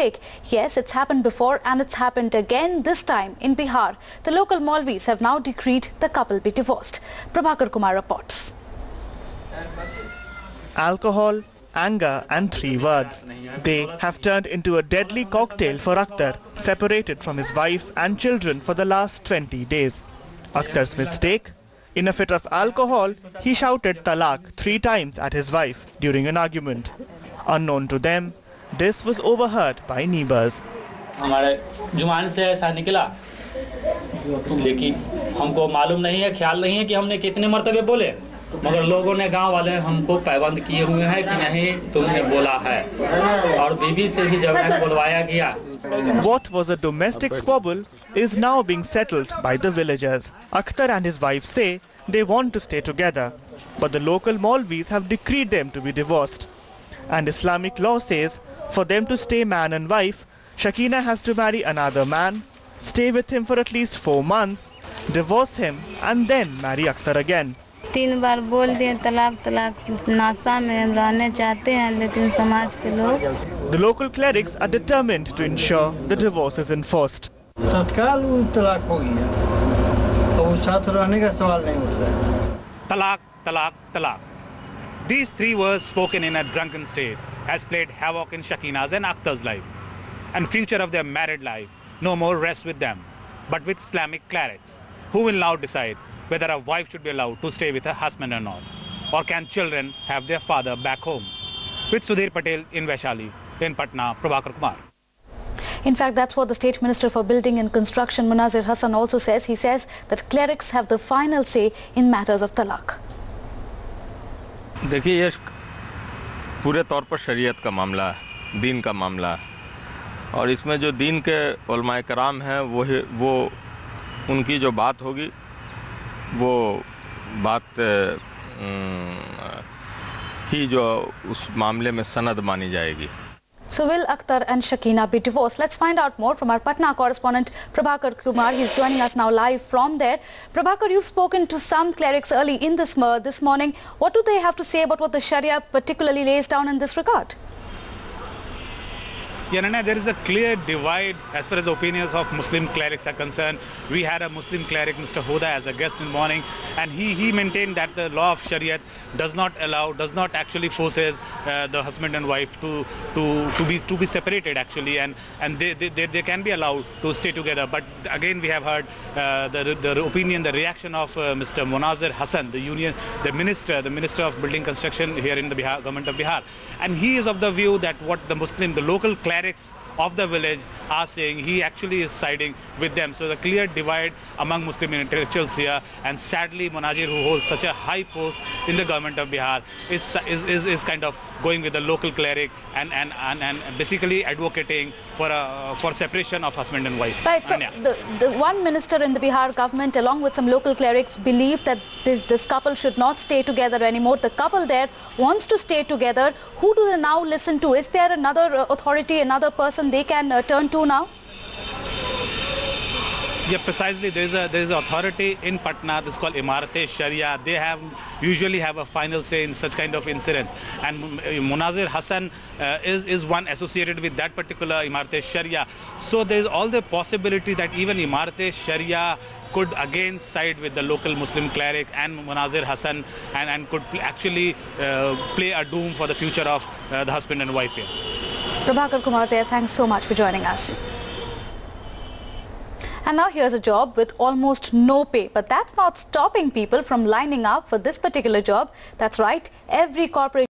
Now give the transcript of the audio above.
mistake. Yes, it's happened before and it's happened again, this time in Bihar. The local Maulvis have now decreed the couple be divorced. Prabhakar Kumar reports. Alcohol, anger and three words. They have turned into a deadly cocktail for Akhtar, separated from his wife and children for the last 20 days. Akhtar's mistake? In a fit of alcohol, he shouted talak three times at his wife during an argument. Unknown to them, this was overheard by neighbors. हमारे जुमान से ऐसा निकला लेकिन हमको मालूम नहीं है ख्याल नहीं है कि हमने कितने मरतबे बोले मगर लोगों ने गांव वाले हमको पाबंद किए हुए हैं कि नहीं तुमने बोला है और बीबी से भी जब बुलवाया गया What was a domestic squabble is now being settled by the villagers. Akhtar and his wife say they want to stay together, but the local Maulvis have decreed them to be divorced. And Islamic law says for them to stay man and wife, Shakina has to marry another man, stay with him for at least four months, divorce him and then marry Akhtar again. तीन बार बोल दिए तलाक तलाक नाशा में रहने चाहते हैं लेकिन समाज के लोग The local clerics are determined to ensure the divorce is enforced. तत्काल वो तलाक हो गया और साथ रहने का सवाल नहीं उठता है Talak, talak, talak. These three words spoken in a drunken state has played havoc in Shakina's and Akhtar's life and future of their married life no more rests with them but with Islamic clerics who will now decide whether a wife should be allowed to stay with her husband or not or can children have their father back home. With Sudhir Patel in Vaishali, in Patna, Prabhakar Kumar. In fact, that's what the State Minister for Building and Construction, Munazir Hassan, also says. He says that clerics have the final say in matters of talaq. देखिए ये पूरे तौर पर शरीयत का मामला दीन का मामला और इसमें जो दीन के उलमाए कराम हैं वो वो, उनकी जो बात होगी, वो बात ही जो उस मामले में सनद मानी जाएगी। So will Akhtar and Shakina be divorced? Let's find out more from our Patna correspondent Prabhakar Kumar. He's joining us now live from there. Prabhakar, you've spoken to some clerics early in this, uh, this morning. What do they have to say about what the Sharia particularly lays down in this regard? Yanana, there is a clear divide as far as the opinions of Muslim clerics are concerned. We had a Muslim cleric, Mr. Hoda, as a guest in the morning, and he, he maintained that the law of Shariat does not allow, does not actually forces uh, the husband and wife to to to be to be separated actually, and and they they, they, they can be allowed to stay together. But again, we have heard uh, the the opinion, the reaction of uh, Mr. Munazir Hassan, the union, the minister, the minister of building construction here in the Bihar, government of Bihar, and he is of the view that what the Muslim, the local of the village are saying he actually is siding with them. So the clear divide among Muslim intellectuals here and sadly Munazir who holds such a high post in the government of Bihar is, is, is, is kind of going with the local cleric and, and, and, and basically advocating for a, for separation of husband and wife. Right, so the, the one minister in the Bihar government along with some local clerics believe that this, this couple should not stay together anymore. The couple there wants to stay together. Who do they now listen to? Is there another uh, authority, another person they can uh, turn to now? Yeah, precisely. There is a there is an authority in Patna. This is called Imarate Sharia. They have usually have a final say in such kind of incidents. And uh, Munazir Hassan uh, is is one associated with that particular Imarate Sharia. So there is all the possibility that even Imarate Sharia could again side with the local Muslim cleric and Munazir Hassan and, and could actually uh, play a doom for the future of uh, the husband and wife here. Prabhakar Kumar there, thanks so much for joining us. And now here's a job with almost no pay. But that's not stopping people from lining up for this particular job. That's right, every corporate